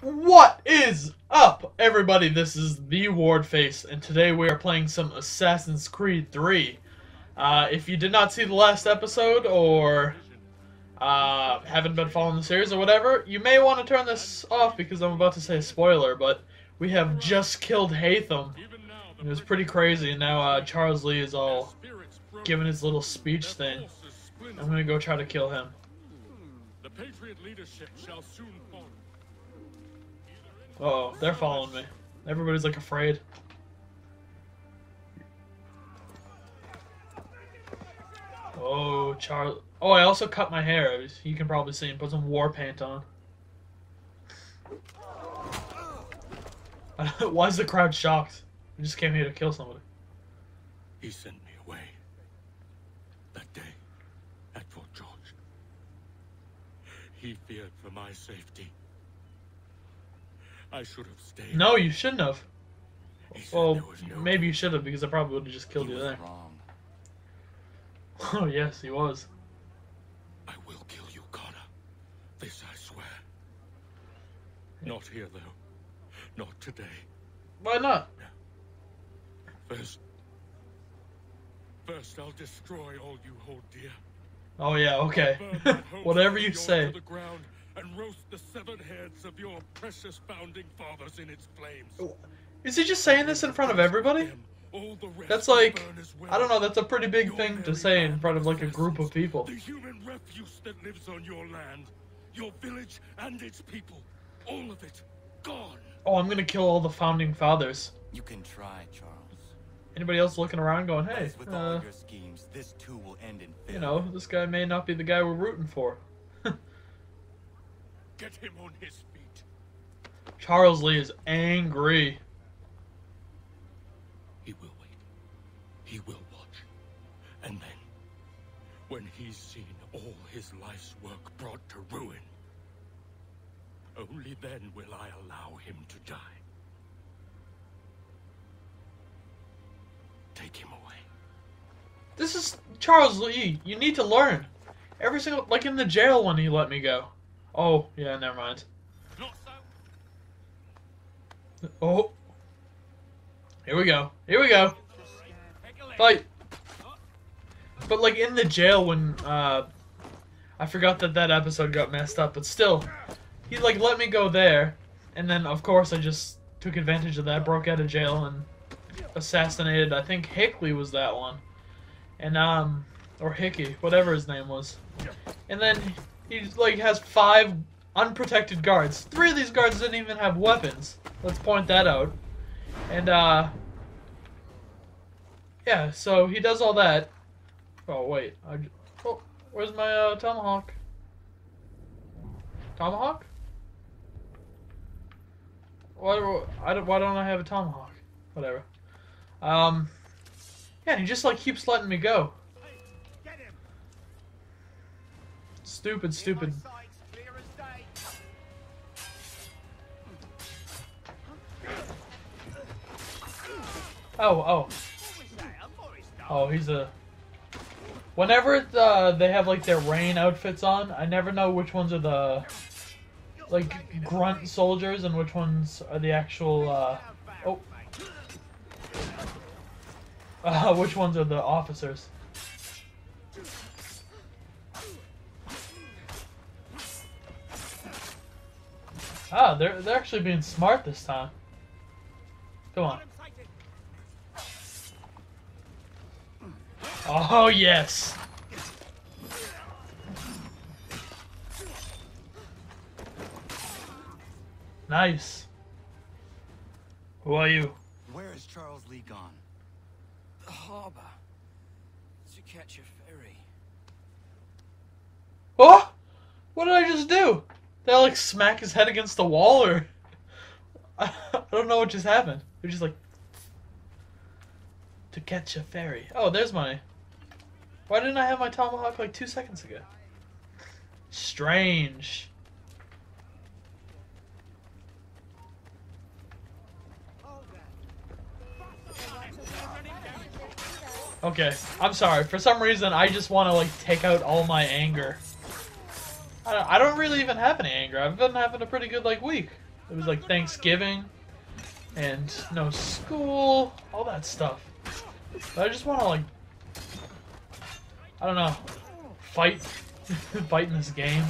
What is up, everybody? This is the Ward Face, and today we are playing some Assassin's Creed 3. Uh, if you did not see the last episode, or uh, haven't been following the series or whatever, you may want to turn this off because I'm about to say a spoiler, but we have just killed Haytham. It was pretty crazy, and now uh, Charles Lee is all giving his little speech thing. I'm gonna go try to kill him. The Patriot leadership shall soon. Oh, they're following me. Everybody's like afraid. Oh, Charles. Oh, I also cut my hair. You can probably see and put some war paint on. Why is the crowd shocked? I just came here to kill somebody. He sent me away. That day, at Fort George. He feared for my safety. I should have stayed. No, you shouldn't have. Well, no maybe you should have because I probably would have just killed He you there. wrong. Oh, yes, he was. I will kill you, Connor. This I swear. Not here, though. Not today. Why not? First. First, I'll destroy all you hold dear. Oh, yeah, okay. Burn my home Whatever you say. To the ground and roast the severed heads of your precious founding fathers in its flames. Is he just saying this in front of everybody? Them, all the rest That's like, burn as well. I don't know, that's a pretty big thing to say in front of like a group of people. The human refuse that lives on your land, your village and its people, all of it, gone. Oh, I'm gonna kill all the founding fathers. You can try, Charles. Anybody else looking around going, hey, as with all uh, schemes, this too will end in you know, this guy may not be the guy we're rooting for. Get him on his feet. Charles Lee is angry. He will wait. He will watch. And then, when he's seen all his life's work brought to ruin, only then will I allow him to die. Take him away. This is Charles Lee. You need to learn. Every single, like in the jail when he let me go. Oh, yeah, never mind. Oh. Here we go. Here we go. Fight. But like in the jail when uh I forgot that that episode got messed up, but still he like let me go there and then of course I just took advantage of that, broke out of jail and assassinated I think Hickley was that one. And um or Hickey, whatever his name was. And then he like has five unprotected guards. Three of these guards didn't even have weapons. Let's point that out. And uh yeah, so he does all that. Oh wait, I, oh, where's my uh, tomahawk? Tomahawk? Why, don't, why don't I have a tomahawk? Whatever. Um, yeah, he just like keeps letting me go. Stupid, stupid. Oh, oh. Oh, he's a. Whenever it, uh, they have like their rain outfits on, I never know which ones are the like grunt soldiers and which ones are the actual. Uh, oh, uh, which ones are the officers? Ah, they're they're actually being smart this time. Come on. Oh yes. Nice. Who are you? Where is Charles Lee gone? The harbor. To catch a ferry. Oh! What did I just do? Did I like smack his head against the wall or I don't know what just happened. Was just like to catch a ferry. Oh, there's my Why didn't I have my tomahawk like two seconds ago? Strange. Okay, I'm sorry. For some reason, I just want to like take out all my anger. I don't, I don't really even have any anger. I've been having a pretty good like week. It was like Thanksgiving and no school, all that stuff. But I just want to like, I don't know, fight, fight in this game.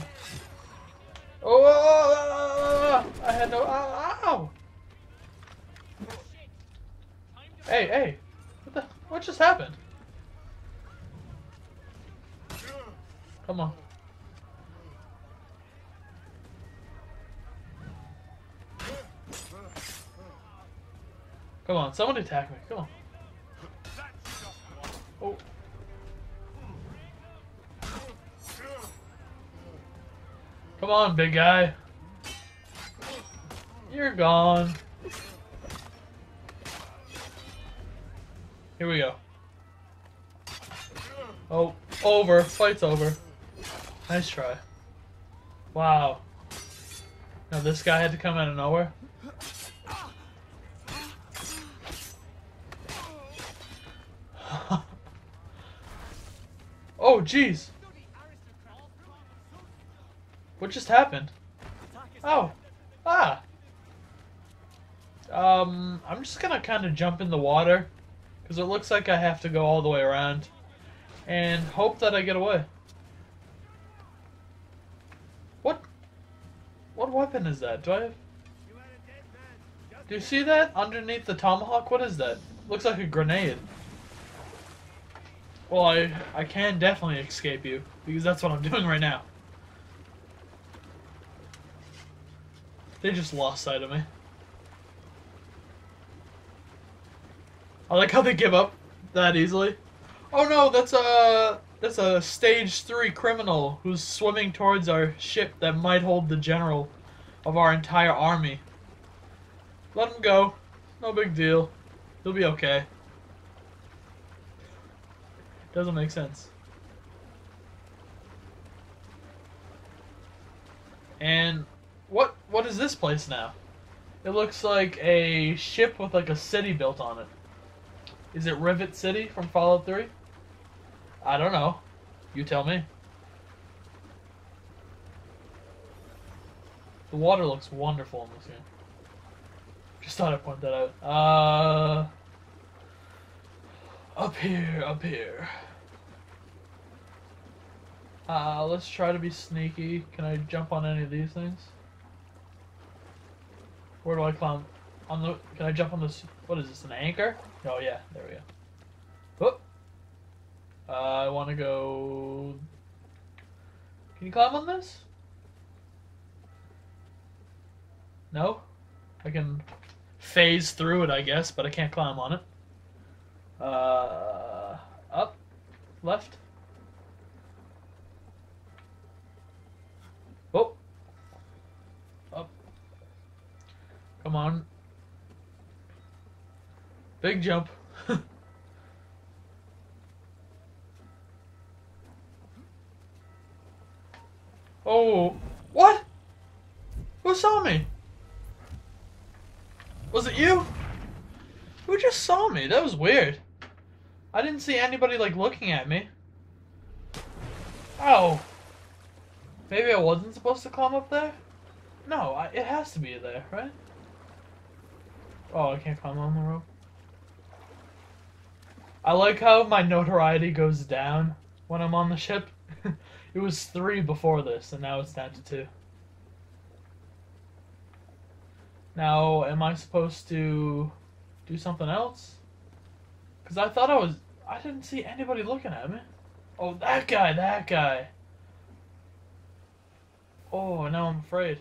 Oh, ah, ah, ah, I had no, ow, ow. Hey, hey, what the, what just happened? Come on. Come on, someone attack me. Come on. Oh. Come on, big guy. You're gone. Here we go. Oh, over. Fight's over. Nice try. Wow. Now this guy had to come out of nowhere. Oh, jeez. What just happened? Oh. Ah. Um, I'm just gonna kind of jump in the water. Because it looks like I have to go all the way around. And hope that I get away. What? What weapon is that? Do I have... Do you see that? Underneath the tomahawk? What is that? Looks like a grenade. Well, I, I can definitely escape you. Because that's what I'm doing right now. They just lost sight of me. I like how they give up that easily. Oh no, that's a that's a stage three criminal who's swimming towards our ship that might hold the general of our entire army. Let him go. No big deal. He'll be okay. Doesn't make sense. And what what is this place now? It looks like a ship with like a city built on it. Is it Rivet City from Fallout 3? I don't know. You tell me. The water looks wonderful in this game. Just thought I'd point that out. Uh, up here, up here. Uh, let's try to be sneaky. Can I jump on any of these things? Where do I climb? On the? Can I jump on this? What is this? An anchor? Oh yeah, there we go. Whoop. Uh, I want to go. Can you climb on this? No. I can phase through it, I guess, but I can't climb on it. Uh, up, left. Oh. Up. Come on. Big jump. oh, what? Who saw me? Was it you? Who just saw me? That was weird. I didn't see anybody like looking at me. Oh. Maybe I wasn't supposed to climb up there? No, I, it has to be there, right? Oh, I can't climb on the rope. I like how my notoriety goes down when I'm on the ship. it was three before this, and now it's down to two. Now, am I supposed to do something else? Because I thought I was... I didn't see anybody looking at me. Oh, that guy, that guy. Oh, now I'm afraid.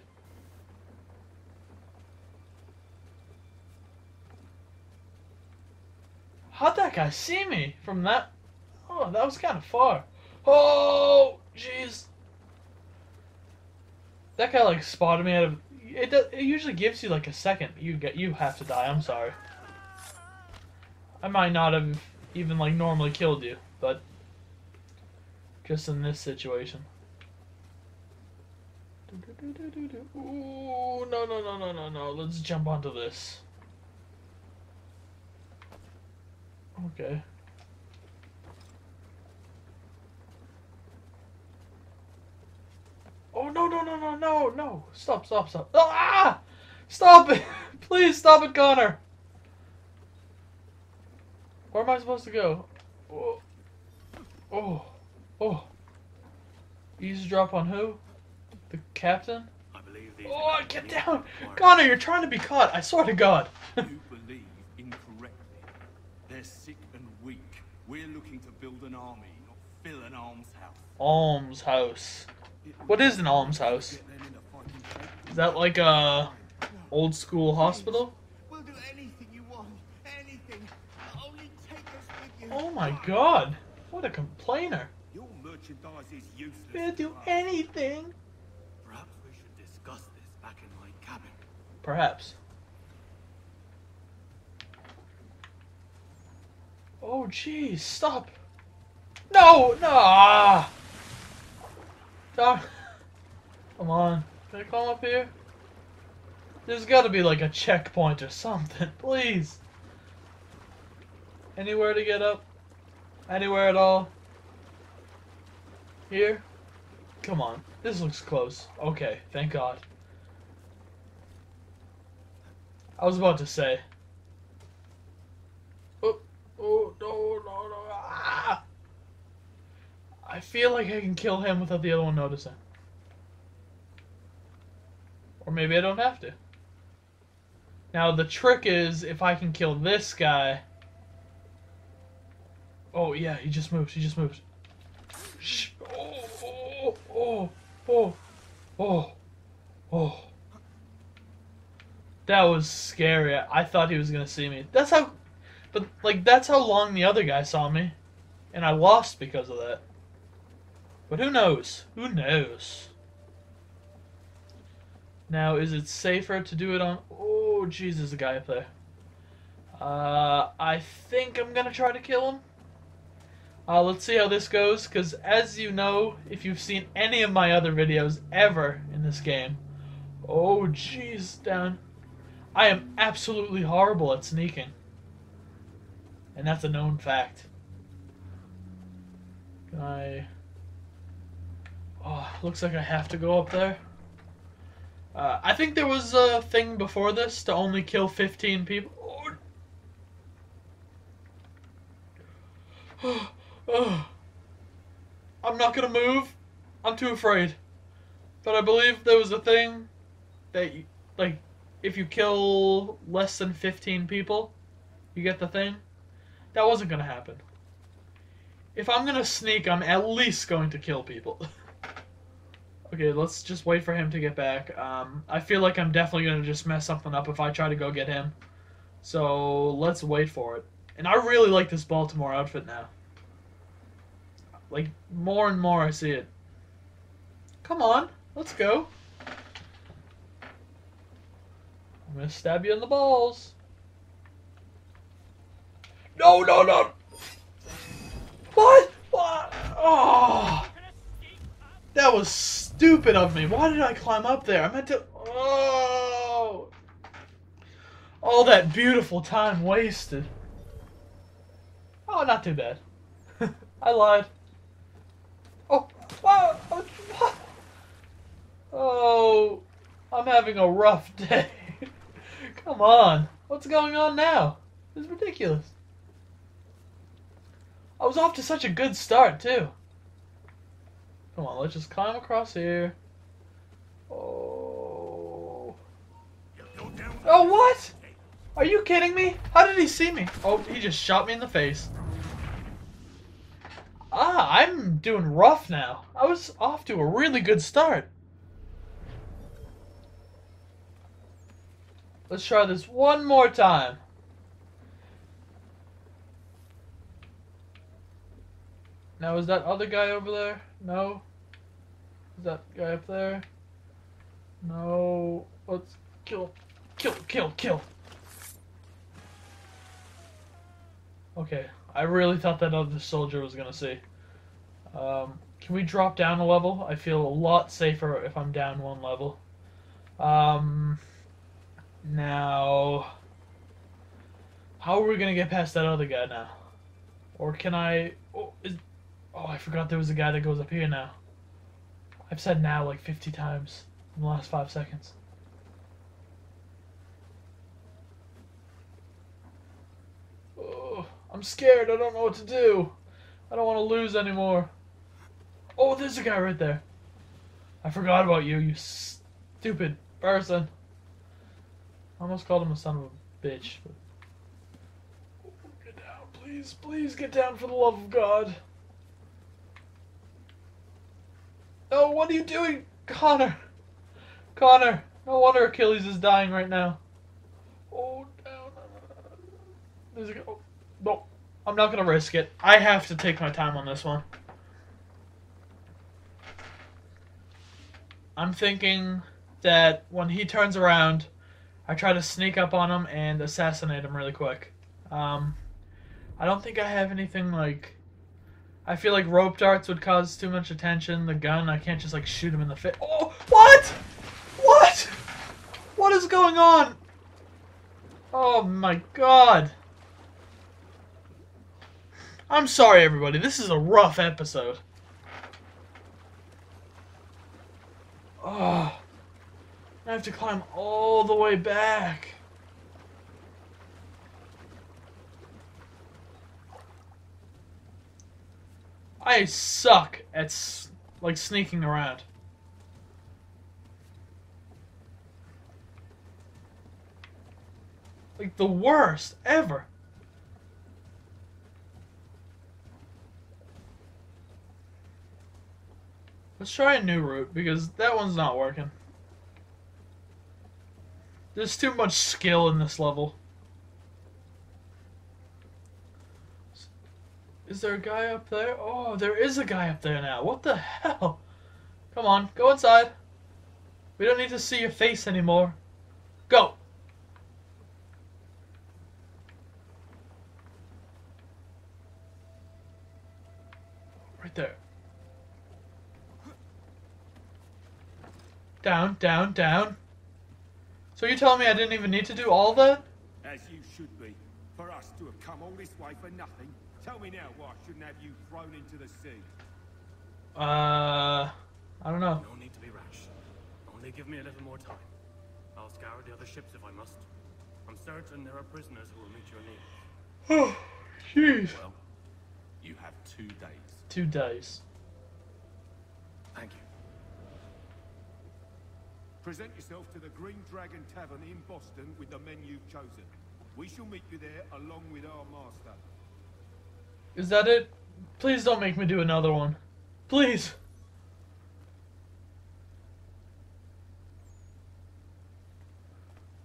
How'd that guy see me from that? Oh, that was kind of far. Oh, jeez. That guy like spotted me out of. It, does, it usually gives you like a second. You get you have to die. I'm sorry. I might not have even like normally killed you, but just in this situation. Ooh, no, no, no, no, no, no. Let's jump onto this. Okay. Oh no no no no no no! Stop stop stop! Ah! Stop it! Please stop it, Connor! Where am I supposed to go? Oh. Oh. Oh. Eavesdrop on who? The captain? I believe these Oh, get down! Connor, you're trying to be caught. I swear to God. You believe incorrectly. They're sick and weak. We're looking to build an army, not fill an almshouse. almshouse. What is an almshouse? Get them in a fighting shape. Is that like a old school hospital? We'll do anything you want. Anything. Oh my God! What a complainer. Your merchandise is useless. We'll do anything. Perhaps we should discuss this back in my cabin. Perhaps. Oh, jeez, stop. No, no. Doc. Come on. Can I climb up here? There's gotta be like a checkpoint or something, please. Anywhere to get up? Anywhere at all? Here? Come on. This looks close. Okay, thank God. I was about to say. Oh, oh, no, no, no. Ah! I feel like I can kill him without the other one noticing. Or maybe I don't have to. Now, the trick is if I can kill this guy. Oh, yeah, he just moved. He just moved. Shh. Oh, oh, oh, oh, oh, oh. That was scary. I thought he was gonna see me. That's how, but like that's how long the other guy saw me, and I lost because of that. But who knows? Who knows? Now, is it safer to do it on? Oh, Jesus, a guy up there. Uh, I think I'm gonna try to kill him. Uh, let's see how this goes, because as you know, if you've seen any of my other videos ever in this game, oh, jeez, down. I am absolutely horrible at sneaking. And that's a known fact. Can I... Oh, looks like I have to go up there. Uh, I think there was a thing before this to only kill 15 people. Oh. Oh. I'm not gonna move. I'm too afraid. But I believe there was a thing that, like, if you kill less than 15 people, you get the thing. That wasn't gonna happen. If I'm gonna sneak, I'm at least going to kill people. okay, let's just wait for him to get back. Um, I feel like I'm definitely gonna just mess something up if I try to go get him. So let's wait for it. And I really like this Baltimore outfit now. Like, more and more I see it. Come on, let's go. I'm gonna stab you in the balls. No, no, no. What? What? Oh. That was stupid of me. Why did I climb up there? I meant to. Oh. All that beautiful time wasted. Oh, not too bad. I lied. Oh, wow. Oh, oh, I'm having a rough day. Come on. What's going on now? This is ridiculous. I was off to such a good start, too. Come on, let's just climb across here. Oh. Oh, what? Are you kidding me? How did he see me? Oh, he just shot me in the face. Ah, I'm doing rough now. I was off to a really good start. Let's try this one more time. Now, is that other guy over there? No. Is that guy up there? No. Let's kill, kill, kill, kill. Okay, I really thought that other soldier was gonna see. Um, can we drop down a level? I feel a lot safer if I'm down one level. Um, now, how are we gonna get past that other guy now? Or can I? Oh, is, oh, I forgot there was a guy that goes up here now. I've said now like 50 times in the last five seconds. Oh, I'm scared. I don't know what to do. I don't want to lose anymore. Oh, there's a guy right there. I forgot about you, you stupid person. I almost called him a son of a bitch. But... Get down, please. Please get down for the love of God. Oh, what are you doing? Connor! Connor! No wonder Achilles is dying right now. Oh, down. There's a. Oh, no, I'm not gonna risk it. I have to take my time on this one. I'm thinking that when he turns around, I try to sneak up on him and assassinate him really quick. Um, I don't think I have anything like I feel like rope darts would cause too much attention. The gun, I can't just like shoot him in the face. Oh, what? What? What is going on? Oh my god. I'm sorry, everybody. This is a rough episode. Oh, I have to climb all the way back. I suck at like sneaking around. Like the worst ever. Let's try a new route because that one's not working. There's too much skill in this level. Is there a guy up there? Oh, there is a guy up there now. What the hell? Come on, go inside. We don't need to see your face anymore. Go! Right there. Down, down, down. So you're telling me I didn't even need to do all that? As you should be. For us to have come all this way for nothing. Tell me now why I shouldn't have you thrown into the sea. Uh, I don't know. No need to be rash. Only give me a little more time. I'll scour the other ships if I must. I'm certain there are prisoners who will meet your needs. Oh, jeez. Well, you have two days. Two days. Thank you. Present yourself to the Green Dragon Tavern in Boston with the men you've chosen. We shall meet you there along with our master. Is that it? Please don't make me do another one. Please.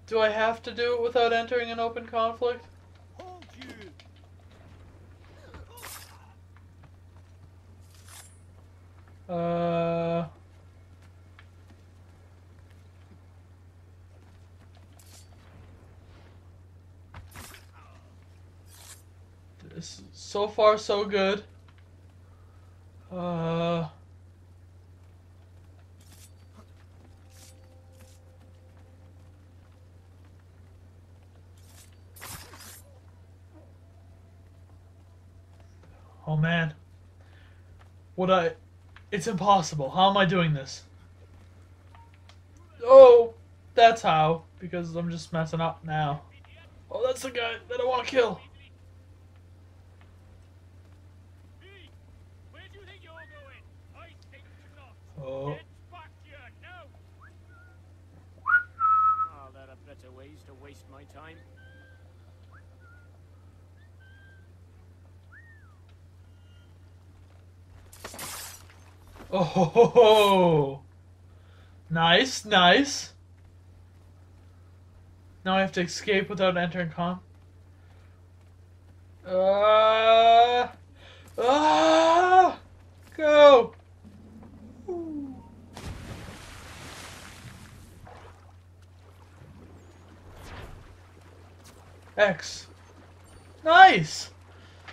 Do I have to do it without entering an open conflict? Uh... This, so far, so good. Uh... Oh man. Would I... It's impossible. How am I doing this? Oh, that's how. Because I'm just messing up now. Oh, that's the guy that I want to kill. Where do you think you're going? I think not. Oh. Back here now. There are better ways to waste my time? Oh ho ho ho! Nice, nice. Now I have to escape without entering con. Uh, ah, go. X. Nice.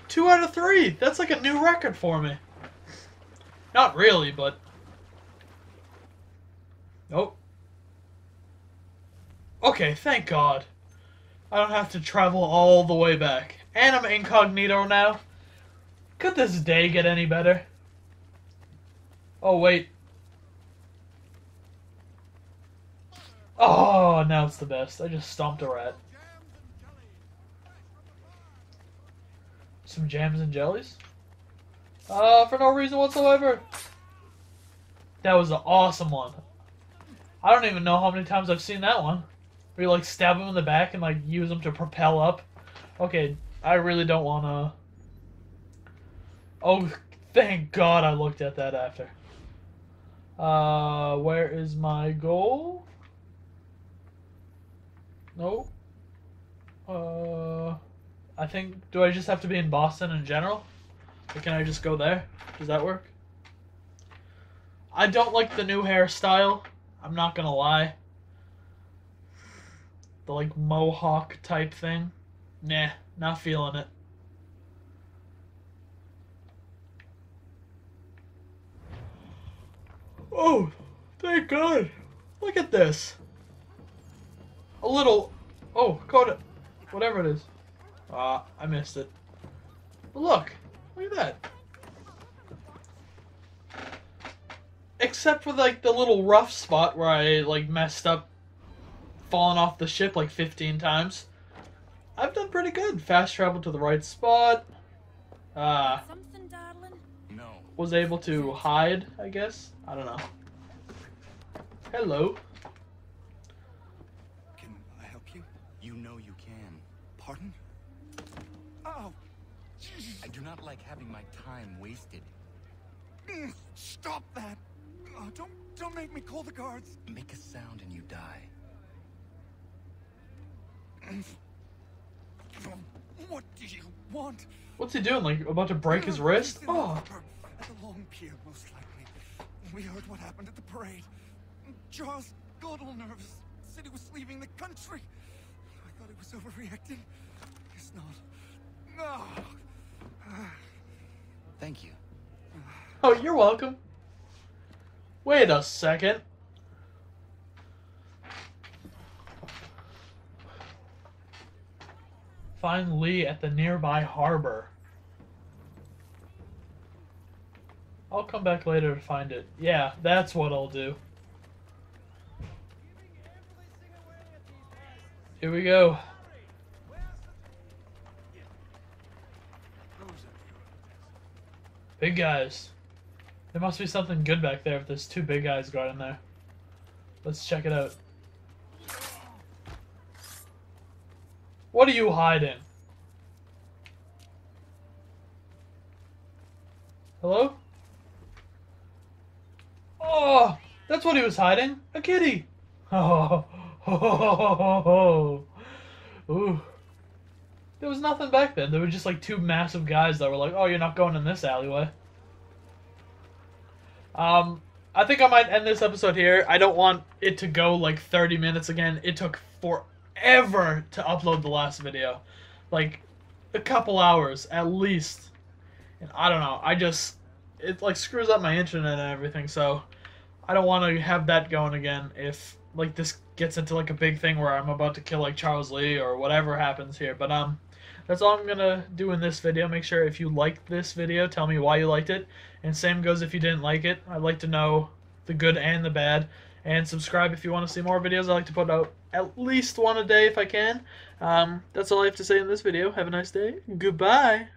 Two out of three. That's like a new record for me. Not really, but. Nope. Okay, thank God. I don't have to travel all the way back. And I'm incognito now. Could this day get any better? Oh, wait. Oh, now it's the best. I just stomped a rat. Some jams and jellies? Uh, for no reason whatsoever. That was an awesome one. I don't even know how many times I've seen that one. Where you like stab them in the back and like use them to propel up. Okay, I really don't want to. Oh, thank God I looked at that after. Uh, where is my goal? Nope. Uh, I think. Do I just have to be in Boston in general? Or can I just go there? Does that work? I don't like the new hairstyle. I'm not gonna lie. The like mohawk type thing. Nah, not feeling it. Oh, thank God. Look at this. A little. Oh, Coda. Whatever it is. Ah, I missed it. But look. Look at that. Except for like the little rough spot where I like messed up falling off the ship like 15 times. I've done pretty good. Fast travel to the right spot. Uh, No. was able to hide, I guess. I don't know. Hello. Can I help you? You know you can. Pardon? I do not like having my time wasted. mm, stop that! Oh, don't don't make me call the guards. Make a sound and you die. Mm. What do you want? What's he doing? Like about to break his mm, wrist? He's in the Oh, At the long pier, most likely. We heard what happened at the parade. Charles got all nervous. Said he was leaving the country. I thought he was overreacting. Guess not. No. Thank you. oh, you're welcome. Wait a second. Find Lee at the nearby harbor. I'll come back later to find it. Yeah, that's what I'll do. Here we go. Big guys. There must be something good back there if there's two big guys guarding there. Let's check it out. What are you hiding? Hello? Oh, that's what he was hiding. A kitty. Oh, ho, ho, ho, ho, ho. Ooh. There was nothing back then. There were just like two massive guys that were like, "Oh, you're not going in this alleyway." Um, I think I might end this episode here. I don't want it to go like 30 minutes again. It took forever to upload the last video. Like a couple hours at least. And I don't know. I just it like screws up my internet and everything, so I don't want to have that going again if like this gets into like a big thing where I'm about to kill like Charles Lee or whatever happens here. But um that's all I'm gonna do in this video. Make sure if you liked this video, tell me why you liked it. And same goes if you didn't like it. I'd like to know the good and the bad. And subscribe if you want to see more videos. I like to put out at least one a day if I can. Um, that's all I have to say in this video. Have a nice day. Goodbye.